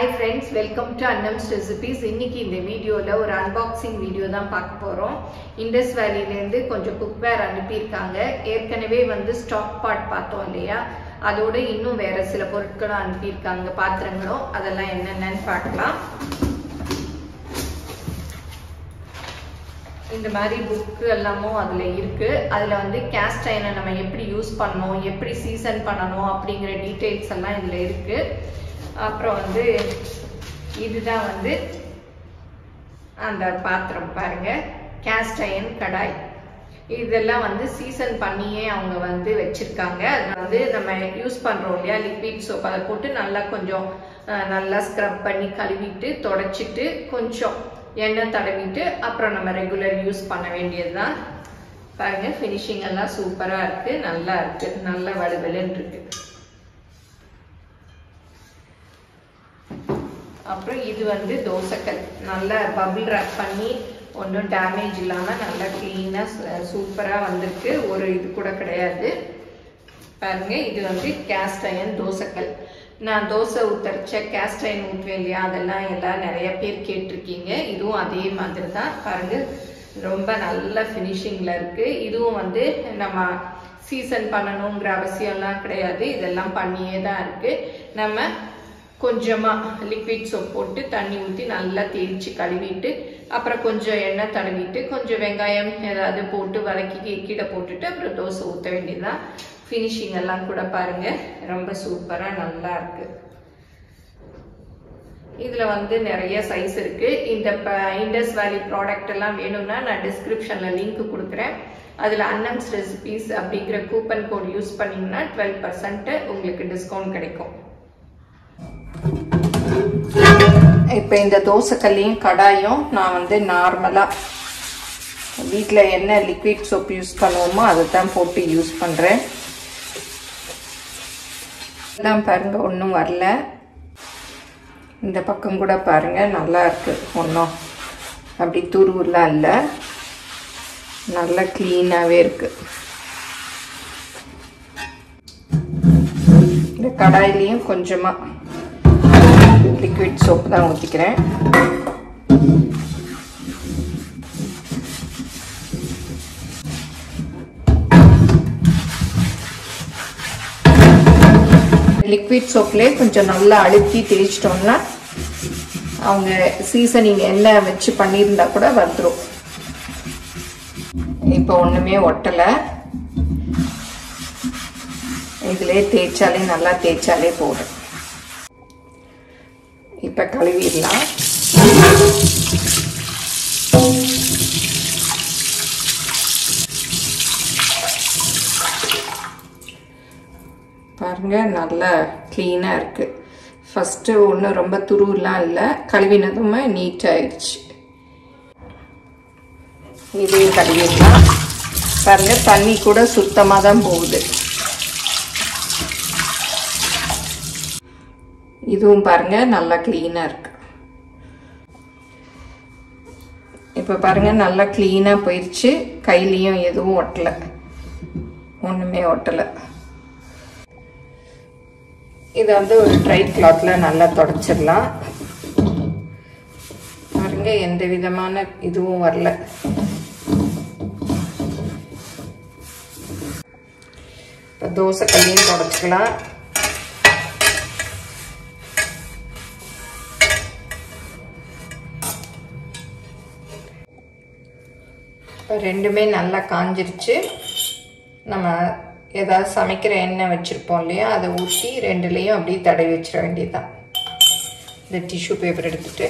Hi friends welcome to Annam's recipes இன்னைக்கு இந்த வீடியோவில் ஒரு அன்பாக்சிங் வீடியோ தான் பார்க்க போகிறோம் இண்டஸ் வேலியிலேருந்து கொஞ்சம் குக்வேர் அனுப்பியிருக்காங்க. ஏற்கனவே வந்து ஸ்டாக் பாட் பார்த்தோம் இல்லையா? அதோட இன்னும் வேற சில பொருட்களும் அனுப்பியிருக்காங்க பாத்திரங்களும். அதெல்லாம் என்னென்னன்னு பார்க்கலாம். இந்த மாதிரி புக்கு எல்லாமும் அதில் இருக்குது அதில் வந்து கேஸ்ட் நம்ம எப்படி யூஸ் பண்ணணும் எப்படி சீசன் பண்ணணும் அப்படிங்கிற டீட்டெயில்ஸ் எல்லாம் இதில் இருக்குது அப்புறம் வந்து இதுதான் வந்து அந்த பாத்திரம் பாருங்க. Cast iron kadai. இதெல்லாம் வந்து சீசன் பண்ணியே அவங்க வந்து வச்சிருக்காங்க. அது வந்து நம்ம யூஸ் பண்ணுறோம் இல்லையா? லிக்விட் சோப் அதை போட்டு நல்லா கொஞ்சம் நல்லா ஸ்க்ரப் பண்ணி கழுவிட்டு தொடச்சிட்டு கொஞ்சம் எண்ணெய் தடவிட்டு அப்புறம் நம்ம ரெகுலர் யூஸ் பண்ண வேண்டியது தான் பாருங்கள் ஃபினிஷிங் எல்லாம் சூப்பராக இருக்குது நல்லா இருக்குது நல்ல வலுவலுன்னு இருக்குது அப்புறம் இது வந்து தோசைக்கல். நல்லா பபிள் ரேப் பண்ணி ஒன்றும் டேமேஜ் இல்லாமல் நல்லா க்ளீனாக சூப்பராக வந்திருக்கு. ஒரு இது கூட கிடையாது. பாருங்கள் இது வந்து கேஸ்ட் அயன் தோசைக்கல். நான் தோசை ஊத்தரிச்ச கேஸ்ட் அயன் ஊற்றுவேன் இல்லையா? அதெல்லாம் எல்லாம் நிறைய பேர் கேட்டிருக்கீங்க. இதுவும் அதே மாதிரி தான் பாருங்கள் ரொம்ப நல்ல ஃபினிஷிங்கில் இருக்குது இதுவும் வந்து நம்ம சீசன் பண்ணணுங்கிற அவசியம்லாம் கிடையாது. இதெல்லாம் பண்ணியே தான் இருக்குது நம்ம கொஞ்சமாக லிக்விட் சோப் போட்டு தண்ணி ஊற்றி நல்லா தேய்ச்சி கழுவிட்டு அப்புறம் கொஞ்சம் எண்ணெய் தடவிட்டு கொஞ்சம் வெங்காயம் ஏதாவது போட்டு வதக்கி கீழே போட்டுட்டு அப்புறம் தோசை ஊற்ற வேண்டியதுதான். ஃபினிஷிங் எல்லாம் கூட பாருங்க. ரொம்ப சூப்பராக நல்லா இருக்குது இதில் வந்து நிறைய சைஸ் இருக்குது இந்த இண்டஸ் வேலி ப்ராடக்ட் எல்லாம் வேணும்னா நான் டிஸ்கிரிப்ஷனில் லிங்க் கொடுக்குறேன். அதில் அன்னம்ஸ் ரெசிபீஸ் அப்படிங்கிற கூப்பன் கோட் யூஸ் பண்ணிங்கன்னா டுவெல் பர்சன்ட் உங்களுக்கு டிஸ்கவுண்ட் கிடைக்கும். இப்போ இந்த தோசைக்கல்லையும் கடாயும் நான் வந்து நார்மலாக வீட்டில் என்ன லிக்விட் சோப் யூஸ் பண்ணுவோமோ அதை தான் போட்டு யூஸ் பண்ணுறேன் தான் பாருங்கள் ஒன்றும் வரல. இந்த பக்கம் கூட பாருங்க நல்லா இருக்குது ஒன்றும் அப்படி துருவெலாம் இல்லை. நல்லா க்ளீனாகவே இருக்குது இந்த கடாயிலையும் கொஞ்சமாக லிக்விட் சோப் தான் ஊற்றிக்கிறேன் லிக்விட் சோப்லேயே கொஞ்சம் நல்லா அழுத்தி தேய்ச்சிட்டோம்னா அவங்க சீசனிங் என்ன வச்சு பண்ணியிருந்தா கூட வந்துடும் இப்போ ஒன்றுமே ஒட்டலை. இதிலே தேய்ச்சாலே நல்லா தேய்ச்சாலே போதும். கழுவிடலாம். பாருங்க நல்லா க்ளீனாக இருக்குது ஃபஸ்ட்டு ஒன்றும் ரொம்ப துருவெலாம் இல்லை கழுவினதுமே நீட் ஆயிடுச்சு. இதையும் கழுவிடலாம். பாருங்க தண்ணி கூட சுத்தமாக தான் போகுது. இதுவும் பாருங்க நல்லா க்ளீனாக இருக்கு. இப்போ பாருங்க நல்லா க்ளீனாக போயிடுச்சு கையிலையும் எதுவும் ஒட்டலை. ஒன்றுமே ஒட்டலை. இதை வந்து ஒரு ட்ரை கிளாத்தில் நல்லா தொடச்சிடலாம். பாருங்க எந்த விதமான இதுவும் வரல. இப்போ தோசை கல்லையும் தொடச்சிக்கலாம். இப்போ ரெண்டுமே நல்லா காஞ்சிருச்சு. நம்ம ஏதாவது சமைக்கிற எண்ணெய் வச்சுருப்போம் இல்லையா? அதை ஊற்றி ரெண்டுலேயும் அப்படியே தடவி வச்சிட வேண்டியதுதான். இந்த டிஷ்யூ பேப்பர் எடுத்துகிட்டு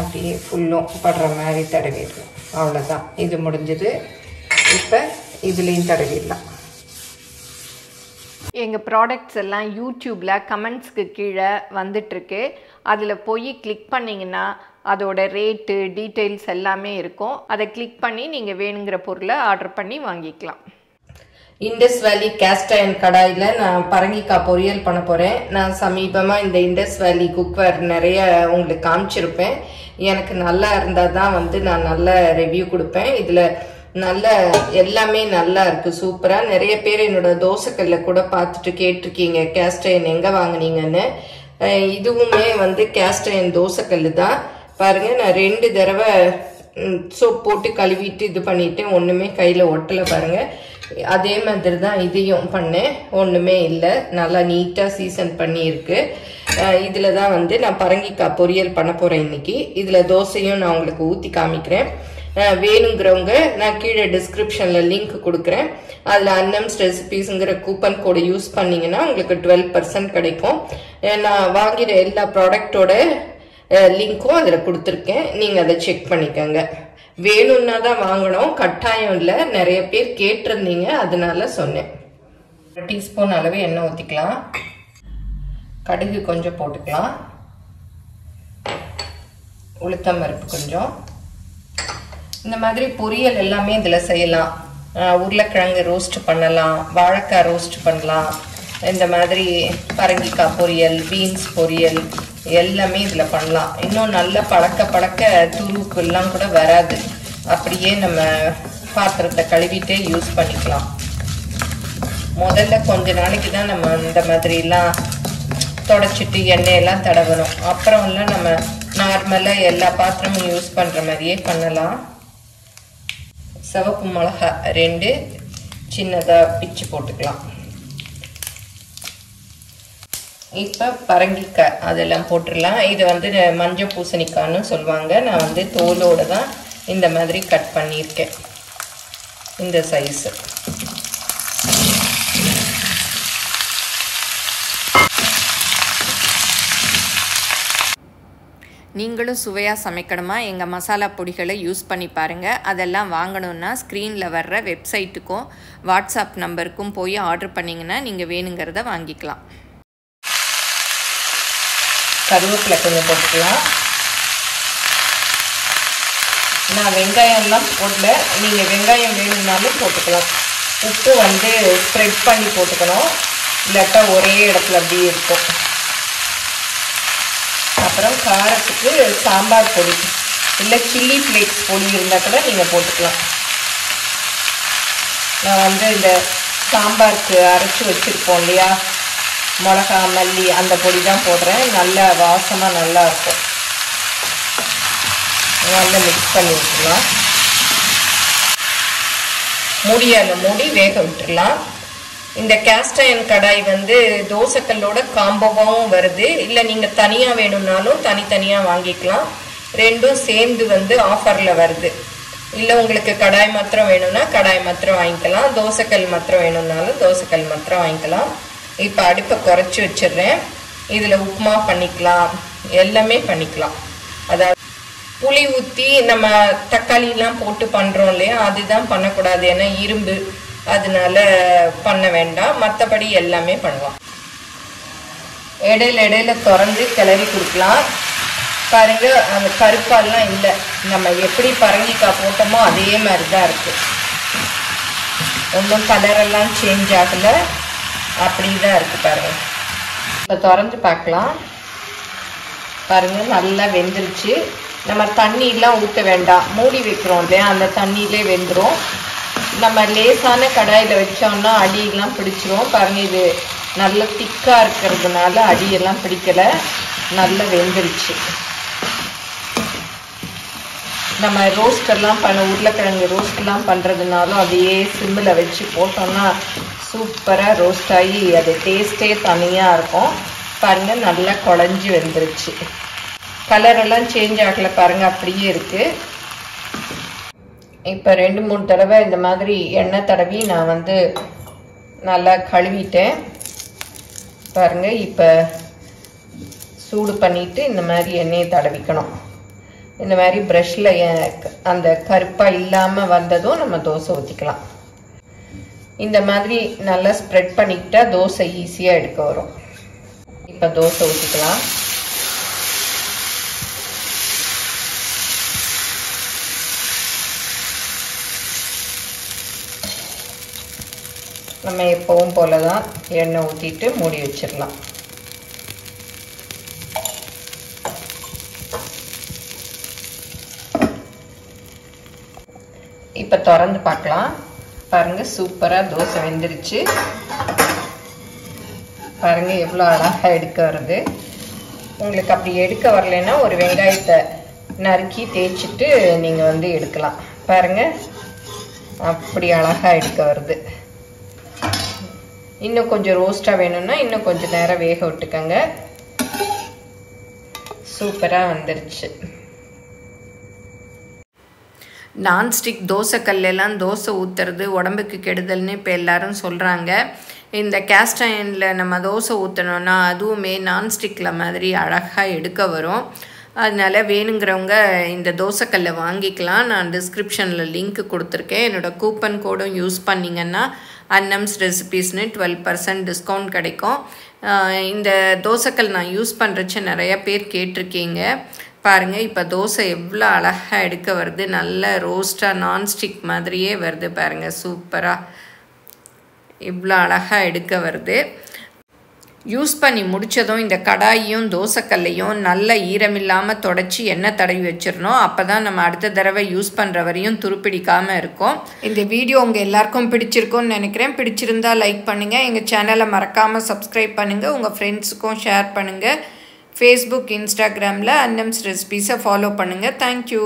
அப்படியே ஃபுல்லும் படுற மாதிரி தடவிடலாம் அவ்வளோதான் இது முடிஞ்சது. இப்போ இதுலேயும் தடவிடலாம். எங்கள் ப்ராடக்ட்ஸ் எல்லாம் யூடியூப்பில் கமெண்ட்ஸ்க்கு கீழே வந்துட்டுருக்கு. அதில் போய் கிளிக் பண்ணிங்கன்னா அதோட ரேட்டு டீட்டெயில்ஸ் எல்லாமே இருக்கும். அதை கிளிக் பண்ணி நீங்கள் வேணுங்கிற பொருளை ஆர்டர் பண்ணி வாங்கிக்கலாம். இண்டஸ் வேலி கேஸ்ட் அயன் கடாயில் நான் பரங்கிக்காய் பொரியல் பண்ண போகிறேன் நான் சமீபமாக இந்த இண்டஸ் வேலி குக்வேர் நிறைய உங்களுக்கு காமிச்சிருப்பேன். எனக்கு நல்லா இருந்தால் தான் வந்து நான் நல்ல ரிவ்யூ கொடுப்பேன். இதில் நல்ல எல்லாமே நல்லா இருக்கு சூப்பராக நிறைய பேர் என்னோட தோசைக்கல்ல கூட பார்த்துட்டு கேட்டிருக்கீங்க கேஸ்டயன் எங்கே வாங்குனீங்கன்னு? இதுவுமே வந்து கேஸ்டைன் தோசைக்கல் தான். பாருங்க நான் ரெண்டு தடவை சோப் போட்டு கழுவிட்டு இது பண்ணிட்டேன். ஒண்ணுமே கையில ஒட்டல பாருங்க. அதே மாதிரி தான் இதையும் பண்ணேன். ஒண்ணுமே இல்லை. நல்லா நீட்டா சீசன் பண்ணியிருக்கு. இதில் இதுல தான் வந்து நான் பரங்கிக்காய் பொரியல் பண்ண போறேன் இன்னைக்கு. இதுல தோசையும் நான் உங்களுக்கு ஊத்தி காமிக்கிறேன். வேணுங்கிறவங்க நான் கீழே டிஸ்கிரிப்ஷன்ல லிங்க் கொடுக்குறேன். அதில் அன்னம்ஸ் ரெசிபிஸ்ங்கிற கூப்பன் கோடை யூஸ் பண்ணீங்கன்னா உங்களுக்கு டுவெல் பர்சன்ட் கிடைக்கும். நான் வாங்கிற எல்லா ப்ராடக்டோட லிங்க்கும் அதில் கொடுத்துருக்கேன். நீங்கள் அதை செக் பண்ணிக்கோங்க. வேணும்னா தான் வாங்கணும். கட்டாயம் இல்லை. நிறைய பேர் கேட்டிருந்தீங்க அதனால சொன்னேன். ஒரு டீஸ்பூன் அளவு எண்ணெய் ஊற்றிக்கலாம் கடுகு கொஞ்சம் போட்டுக்கலாம். உளுத்தம் பருப்பு கொஞ்சம். இந்த மாதிரி பொரியல் எல்லாமே இதில் செய்யலாம். உருளைக்கிழங்கு ரோஸ்ட் பண்ணலாம் வாழைக்காய் ரோஸ்ட் பண்ணலாம். இந்த மாதிரி பரங்கிக்காய் பொரியல் பீன்ஸ் பொரியல் எல்லாமே இதில் பண்ணலாம். இன்னும் நல்ல பழக்க பழக்க துருவுக்கெல்லாம் கூட வராது. அப்படியே நம்ம பாத்திரத்தை கழுவிட்டே யூஸ் பண்ணிக்கலாம். முதல்ல கொஞ்ச நாளைக்கு தான் நம்ம இந்த மாதிரிலாம் தொடச்சிட்டு எண்ணெயெல்லாம் தடவணும். அப்புறம் எல்லாம் நம்ம நார்மலாக எல்லா பாத்திரமும் யூஸ் பண்ணுற மாதிரியே பண்ணலாம். சிவப்பு மிளகா ரெண்டு சின்னதாக பிச்சு போட்டுக்கலாம். இப்போ பரங்கிக்காய் அதெல்லாம் போட்டுடலாம். இது வந்து மஞ்சள் பூசணிக்காய்னு சொல்லுவாங்க. நான் வந்து தோலோடு தான் இந்த மாதிரி கட் பண்ணியிருக்கேன். இந்த சைஸு நீங்களும் சுவையாக சமைக்கணுமா? எங்கள் மசாலா பொடிகளை யூஸ் பண்ணி பாருங்கள் அதெல்லாம் வாங்கணுன்னா ஸ்க்ரீனில் வர்ற வெப்சைட்டுக்கும் வாட்ஸ்அப் நம்பருக்கும் போய் ஆர்டர் பண்ணிங்கன்னா நீங்கள் வேணுங்கிறத வாங்கிக்கலாம். கருவேப்பிலை கொஞ்சம் போட்டுக்கலாம். நான் வெங்காயம்லாம் போடல. நீங்கள் வெங்காயம் வேணும்னாலும் போட்டுக்கலாம். உப்பு வந்து ஸ்ப்ரெட் பண்ணி போட்டுக்கணும். இல்லாட்டா ஒரே இடத்துல அப்படியே இருக்கும். அப்புறம் காரத்துக்கு சாம்பார் பொடி. இல்லை சில்லி ஃப்ளேக்ஸ் பொடி இருந்தால் கூட நீங்கள் போட்டுக்கலாம். நான் வந்து இந்த சாம்பாருக்கு அரைச்சி வச்சுருப்போம் இல்லையா? மிளகா மல்லி அந்த பொடி தான் போடுறேன். நல்ல வாசமாக நல்லா இருக்கும். நல்லா மிக்ஸ் பண்ணி விட்டுடலாம் அந்த மூடி வேக விட்டுடலாம். இந்த கேஸ்ட் அயன் கடாய் வந்து தோசைக்கல்லோட காம்போவாகவும் வருது. இல்லை நீங்கள் தனியாக வேணும்னாலும் தனித்தனியாக வாங்கிக்கலாம். ரெண்டும் சேர்ந்து வந்து ஆஃபரில் வருது. இல்லை உங்களுக்கு கடாய் மாத்திரம் வேணும்னா கடாய் மாத்திரம் வாங்கிக்கலாம். தோசைக்கல் மாத்திரம் வேணும்னாலும் தோசைக்கல் மாத்திரம் வாங்கிக்கலாம். இப்போ அடுப்பை குறைச்சி வச்சிடுறேன். இதில் உப்புமா பண்ணிக்கலாம். எல்லாமே பண்ணிக்கலாம். அதாவது புளி ஊற்றி நம்ம தக்காளிலாம் போட்டு பண்ணுறோம் இல்லையா? அதுதான் பண்ணக்கூடாது. ஏன்னா இரும்பு அதனால பண்ண வேண்டாம். மற்றபடி எல்லாமே பண்ணலாம் இடையில இடையில திறந்து கிளறி கொடுக்கலாம். பாருங்க அந்த கருப்பாலாம் இல்லை. நம்ம எப்படி பரங்கிக்காய் போட்டோமோ அதே மாதிரி தான் இருக்குது ஒன்றும் கலரெல்லாம் சேஞ்ச் ஆகலை. அப்படி தான் இருக்கு பாருங்க. இப்போ திறந்து பார்க்கலாம். பாருங்க நல்லா வெந்துருச்சு. நம்ம தண்ணியெலாம் ஊற்ற வேண்டாம். மூடி வைக்கிறோம் இல்லையா? அந்த தண்ணியிலே வெந்துடும் நம்ம லேசான கடாயில் வச்சோம்னா அடியெல்லாம் பிடிச்சிரும். பாருங்க இது நல்ல திக்காக இருக்கிறதுனால அடியெல்லாம் பிடிக்கலை. நல்லா வெந்துருச்சு. நம்ம ரோஸ்டெல்லாம் பண்ண உருளைக்கிழங்கு ரோஸ்ட்லாம் பண்ணுறதுனாலும் அதையே சிம்மில் வச்சு போட்டோம்னா சூப்பராக ரோஸ்ட் ஆகி அது டேஸ்ட்டே தனியாக இருக்கும். பாருங்கள் நல்லா குழஞ்சி வெந்துருச்சு. கலரெல்லாம் சேஞ்ச் ஆகலை பாருங்கள் அப்படியே இருக்குது இப்போ ரெண்டு மூணு தடவை இந்த மாதிரி எண்ணெய் தடவி நான் வந்து நல்லா கழுவிட்டேன். பாருங்கள் இப்போ சூடு பண்ணிவிட்டு இந்த மாதிரி எண்ணெயை தடவிக்கணும். இந்த மாதிரி ப்ரஷில் அந்த கருப்பாக இல்லாமல் வந்ததும் நம்ம தோசை ஊற்றிக்கலாம் இந்த மாதிரி நல்லா ஸ்ப்ரெட் பண்ணிக்கிட்டால் தோசை ஈஸியாக எடுக்க வரும். இப்போ தோசை ஊற்றிக்கலாம் நம்ம எப்பவும் போல தான் எண்ணெய் ஊற்றிட்டு மூடி வச்சிடலாம். இப்போ திறந்து பார்க்கலாம். பாருங்கள் சூப்பராக தோசை வெந்துருச்சு. பாருங்கள் எவ்வளோ அழகாக எடுக்க வருது. உங்களுக்கு அப்படி எடுக்க வரலைன்னா ஒரு வெங்காயத்தை நறுக்கி தேய்ச்சிட்டு நீங்கள் வந்து எடுக்கலாம். பாருங்கள் அப்படி அழகாக எடுக்க வருது. இன்னும் கொஞ்சம் ரோஸ்ட்டாக வேணும்னா இன்னும் கொஞ்சம் நேரம் வேக விட்டுக்கோங்க. சூப்பராக வந்துருச்சு. நான்ஸ்டிக் தோசைக்கல்லாம் தோசை ஊற்றுறது உடம்புக்கு கெடுதல்னு இப்போ எல்லாரும் சொல்கிறாங்க இந்த கேஸ்ட் அயனில் நம்ம தோசை ஊற்றணும்னா அதுவுமே நான்ஸ்டிக்கில் மாதிரி அழகாக எடுக்க வரும். அதனால் வேணுங்கிறவங்க இந்த தோசைக்கல்லை வாங்கிக்கலாம். நான் டிஸ்கிரிப்ஷனில் லிங்க் கொடுத்துருக்கேன். என்னோடய கூப்பன் கோடும் யூஸ் பண்ணிங்கன்னா அன்னம்ஸ் ரெசிபீஸ்னு டுவெல் பர்சன்ட் டிஸ்கவுண்ட் கிடைக்கும். இந்த தோசைக்கல் நான் யூஸ் பண்ணுறச்சு நிறைய பேர் கேட்டிருக்கீங்க. பாருங்கள் இப்போ தோசை எவ்வளோ அழகாக எடுக்க வருது. நல்ல ரோஸ்ட்டாக நான்ஸ்டிக் மாதிரியே வருது பாருங்கள் சூப்பராக இவ்வளோ அழகாக எடுக்க வருது. யூஸ் பண்ணி முடித்ததும் இந்த கடாயையும் தோசைக்கல்லையும் நல்ல ஈரமில்லாமல் தொடச்சி எண்ணெய் தடவி வச்சிடணும். அப்போ தான் நம்ம அடுத்த தடவை யூஸ் பண்ணுற வரையும் துருப்பிடிக்காமல் இருக்கும். இந்த வீடியோ உங்கள் எல்லாருக்கும் பிடிச்சிருக்கும்னு நினைக்கிறேன். பிடிச்சிருந்தா லைக் பண்ணுங்கள் எங்கள் சேனலை மறக்காமல் சப்ஸ்கிரைப் பண்ணுங்கள் உங்கள் ஃப்ரெண்ட்ஸுக்கும் ஷேர் பண்ணுங்கள் ஃபேஸ்புக் இன்ஸ்டாகிராமில் அன்னம்ஸ் ரெசிபீஸை ஃபாலோ பண்ணுங்கள் தேங்க்யூ